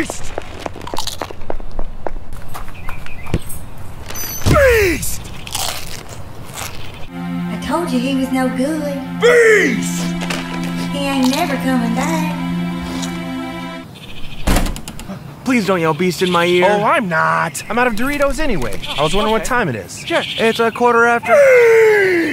Beast! Beast! I told you he was no good. Beast! He ain't never coming back. Please don't yell beast in my ear. Oh, I'm not. I'm out of Doritos anyway. I was wondering what time it is. Sure. It's a quarter after. Beast!